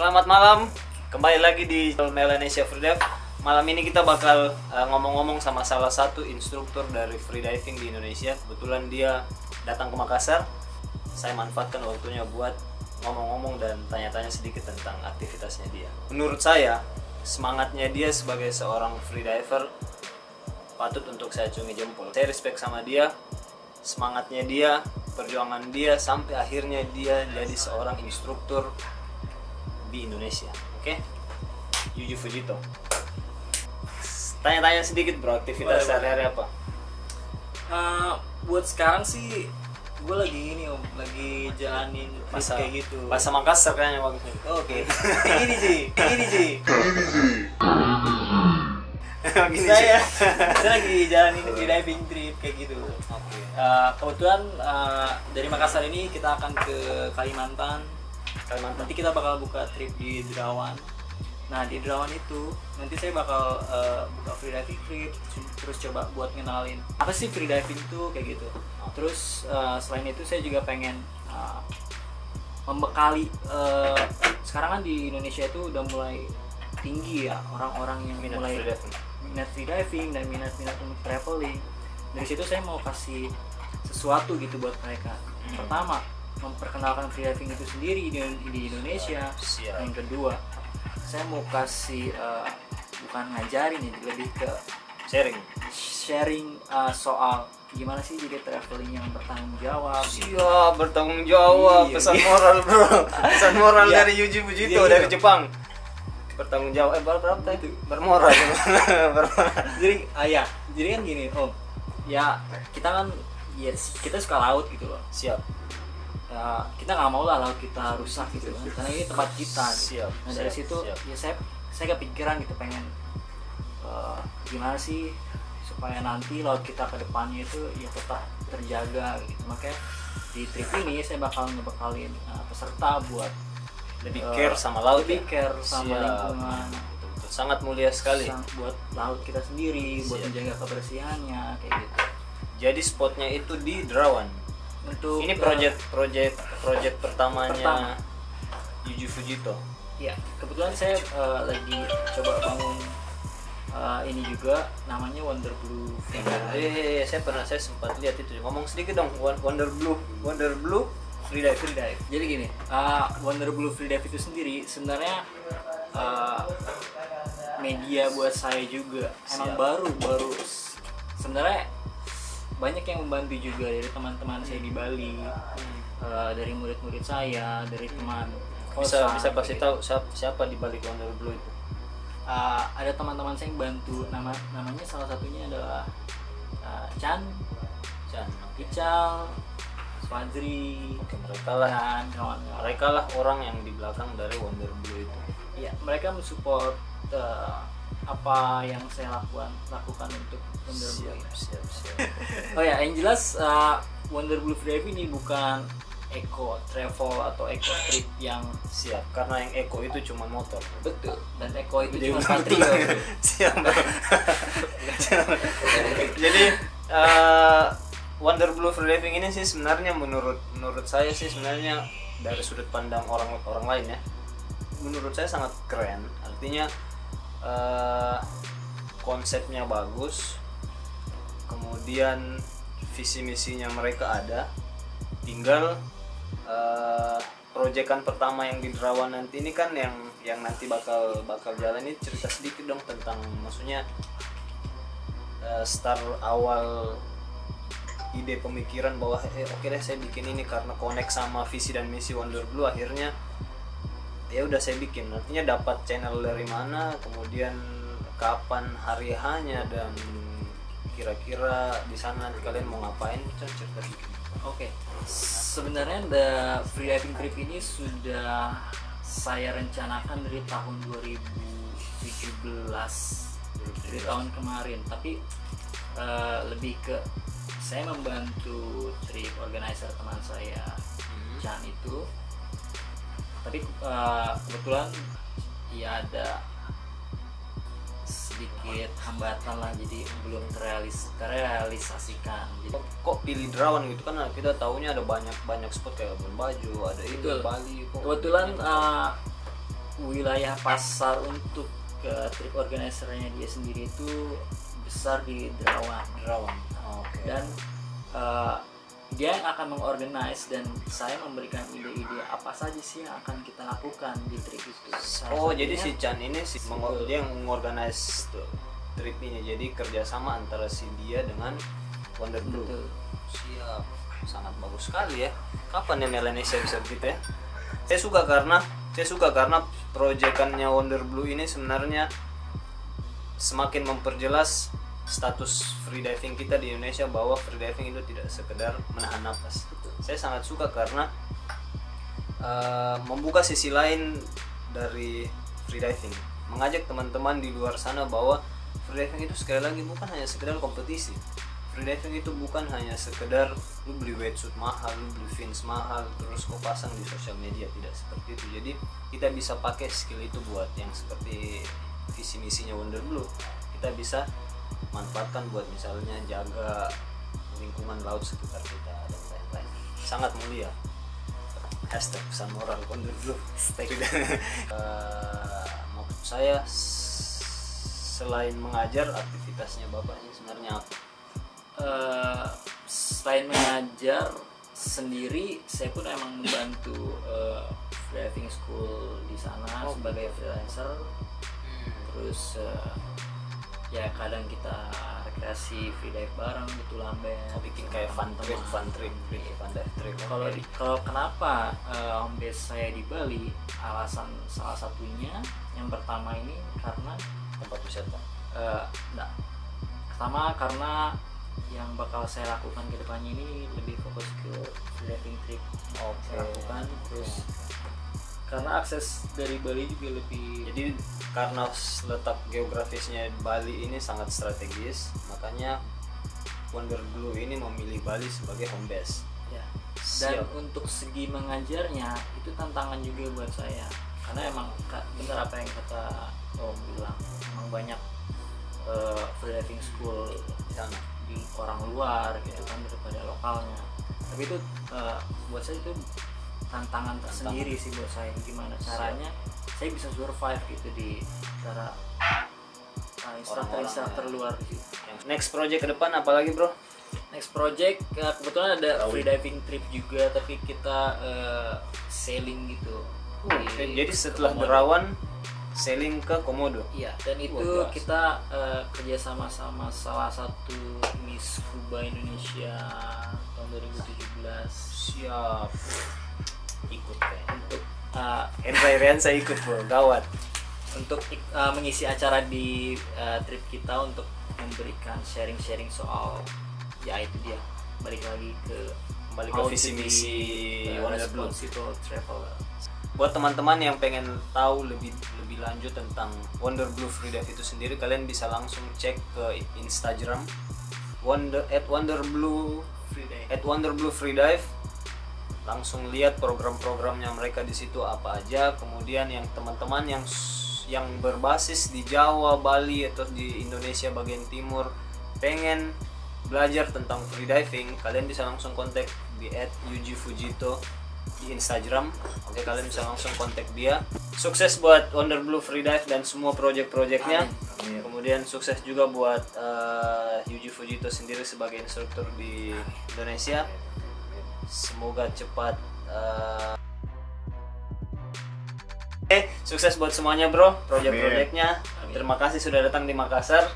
malam, kembali lagi di Melanesia Freedive. Malam ini kita bakal uh, ngomong-ngomong sama salah satu instruktur dari freediving di Indonesia. Kebetulan dia datang ke Makassar. Saya manfaatkan waktunya buat ngomong-ngomong dan tanya-tanya sedikit tentang aktivitasnya dia. Menurut saya, semangatnya dia sebagai seorang freediver patut untuk saya cungi jempol. Saya respect sama dia, semangatnya dia, perjuangan dia sampai akhirnya dia jadi seorang instruktur di Indonesia. Oke? Yuji Fujito. Tanya-tanya sedikit bro, aktivitas sehari-hari apa? Eh, buat sekarang sih gue lagi ini om lagi jalanin Masa kayak gitu Masa Makassar kayaknya bagusnya. oke ini sih ini sih saya sih. saya lagi jalanin free diving trip kayak gitu Oke. Eh, kebetulan eh, dari Makassar ini kita akan ke Kalimantan Kalimantan. nanti kita bakal buka trip di Derawan nah di Derawan itu nanti saya bakal eh, buka free diving trip terus coba buat ngenalin apa sih free diving tuh kayak gitu terus eh, selain itu saya juga pengen eh, membekali eh, sekarang kan di Indonesia itu udah mulai tinggi ya orang-orang yang Minat mulai freediving. minat free diving dan minat-minat untuk traveling dari situ saya mau kasih sesuatu gitu buat mereka Hmm. pertama memperkenalkan free diving itu sendiri di, di Indonesia Siap. yang kedua saya mau kasih eh, bukan ngajarin ya lebih ke Sharing. sharing eh, soal gimana sih jadi traveling yang bertanggung jawab. Siap, bertanggung jawab. Iya, Pesan iya. moral bro. Pesan moral Iya. dari Yuji Fujito Iya, dari gitu. Jepang. Bertanggung jawab. Eh berapa itu? Bermoral. Jadi ah ya jadi kan gini om ya kita kan ya kita suka laut gitu loh Siap. Ya, kita nggak mau lah laut kita rusak gitu kan karena ini tempat kita gitu. Siap, nah dari siap, situ siap. ya saya saya kepikiran gitu pengen eh, gimana sih supaya nanti laut kita ke depannya itu ya tetap terjaga gitu makanya di trip ini saya bakal ngebekalin eh, peserta buat Lebih eh, care sama laut lebih ya? care sama Siap. lingkungan Betul-betul. Sangat mulia sekali. sang- buat laut kita sendiri buat Siap. menjaga kebersihannya kayak gitu Jadi spotnya itu di Derawan. Untuk Ini project project project pertamanya Pertama. Yuji Fujito. Ya, kebetulan saya eh, lagi coba bangun eh, ini juga namanya Wonder Blue. Eh, saya pernah saya sempat lihat itu. Ngomong sedikit dong Wonder Blue. Wonder Blue. Free dive. Jadi gini, eh, Wonder Blue Free Dive itu sendiri sebenarnya eh, media buat saya juga. Emang Siap. baru baru sebenarnya banyak yang membantu juga dari teman-teman saya di Bali, eh, dari murid-murid saya, dari teman Bisa kosan, bisa kasih kayak tahu siapa, siapa di balik Wonder Blue itu? Uh, ada teman-teman saya yang bantu nama namanya salah satunya adalah uh, Chan, Chan. Ical, Swadri, Oke, mereka lah dan kawan-kawan. mereka lah orang yang di belakang dari Wonder Blue itu. Iya, mereka mensupport uh, apa yang saya lakukan lakukan untuk Wonder Blue. Siap, siap, siap. Oh ya, yang jelas uh, Wonder Blue Drive ini bukan eco travel atau eco trip yang Siap, karena yang Eko itu cuma motor. betul dan eco itu Jadi cuma patrio. Siap. Jadi eh, Wonder Blue Freediving ini sih sebenarnya menurut menurut saya sih sebenarnya dari sudut pandang orang orang lain ya. Menurut saya sangat keren. Artinya eh, konsepnya bagus. Kemudian visi misinya mereka ada. Tinggal eh, proyekan pertama yang di Derawan nanti ini kan yang yang nanti bakal bakal jalan ini cerita sedikit dong tentang maksudnya eh, start awal ide pemikiran bahwa eh oke deh saya bikin ini karena connect sama visi dan misi Wonder Blue akhirnya ya udah saya bikin artinya dapat channel dari mana kemudian kapan hari hanya dan kira-kira di sana kalian mau ngapain cerita Oke, sebenarnya the free diving trip ini sudah saya rencanakan dari tahun 2017 dari tahun kemarin. Tapi eh, lebih ke saya membantu trip organizer teman saya Chan itu. Tapi eh, kebetulan ya ada sedikit hambatan lah jadi belum terrealis terrealisasikan. Jadi kok, kok pilih Derawan gitu? Kan kita taunya ada banyak banyak spot kayak Labuan Bajo ada itu. Bali kok kebetulan uh, wilayah pasar untuk ke trip organizernya dia sendiri itu besar di Derawan Derawan. Oke. Dan uh, dia yang akan mengorganize dan saya memberikan ide-ide apa saja sih yang akan kita lakukan di trip itu. Salah oh jadi si Chan ini si mengor- Betul. dia yang mengorganize tuh trip ini jadi kerjasama antara si dia dengan Wonder Blue Betul. siap sangat bagus sekali ya kapan ya Melanesia bisa begitu ya saya suka karena saya suka karena proyekannya Wonder Blue ini sebenarnya semakin memperjelas status freediving kita di Indonesia bahwa freediving itu tidak sekedar menahan napas saya sangat suka karena eh, membuka sisi lain dari freediving mengajak teman-teman di luar sana bahwa freediving itu sekali lagi bukan hanya sekedar kompetisi. Freediving itu bukan hanya sekedar lu beli wetsuit mahal lu beli fins mahal terus kau pasang di sosial media tidak seperti itu. Jadi kita bisa pakai skill itu buat yang seperti visi misinya Wonder Blue. Kita bisa manfaatkan buat misalnya jaga lingkungan laut sekitar kita dan lain-lain. Sangat mulia. Hashtag pesan moral Blue Eh, maksud saya selain mengajar aktivitasnya bapaknya sebenarnya apa? Eh, selain mengajar sendiri saya pun emang membantu eh, driving school di sana Oh, sebagai freelancer. Terus eh, ya kadang kita rekreasi freedive bareng di Tulamben mau bikin kayak fun trip fun trip. Gitu fun dive trip kalau di, kalau kenapa eh, home base saya di Bali? Alasan salah satunya yang pertama ini karena tempat wisata. Eh, enggak. pertama karena yang bakal saya lakukan ke depannya ini lebih fokus ke freediving trip. Oke. Saya lakukan terus karena akses dari Bali juga lebih jadi karena letak geografisnya Bali ini sangat strategis makanya Wonder Blue ini memilih Bali sebagai home base. Ya. Dan Siap. untuk segi mengajarnya itu tantangan juga buat saya. Karena emang benar apa yang kata Om bilang emang banyak eh, freediving school sana. di orang luar gitu kan daripada lokalnya. Tapi itu eh, buat saya itu tantangan tersendiri sih buat saya. Gimana caranya saya bisa survive gitu di antara uh, instructor instructor luar. yang next project ke depan apalagi bro? Next project eh, kebetulan ada free diving trip juga tapi kita eh, sailing gitu. Di Oke, jadi setelah. Derawan sailing ke Komodo? Iya, dan itu Wah, kita eh, kerja sama sama salah satu Miss Kuba Indonesia tahun 2017 siap ikut kayaknya untuk eh, Hendra Irian saya ikut bro. Gawat. Untuk eh, mengisi acara di eh, trip kita untuk memberikan sharing-sharing soal ya itu dia. Balik lagi ke Kembali ke visi misi Blue. responsible traveler. buat teman-teman yang pengen tahu lebih lebih lanjut tentang Wonder Blue Freedive itu sendiri kalian bisa langsung cek ke Instagram Wonder at Wonder Blue Free at Wonder Blue Freedive langsung lihat program-programnya mereka di situ apa aja. Kemudian yang teman-teman yang yang berbasis di Jawa Bali atau di Indonesia bagian timur pengen belajar tentang freediving kalian bisa langsung kontak di at Yuji Fujito di Instagram. Oke kalian bisa langsung kontak dia. Sukses buat Wonder Blue Freedive dan semua project-projectnya. Kemudian sukses juga buat eh, Yuji Fujito sendiri sebagai instruktur di Indonesia semoga cepat eh, Oke, sukses buat semuanya bro, project-projectnya. Terima kasih sudah datang di Makassar.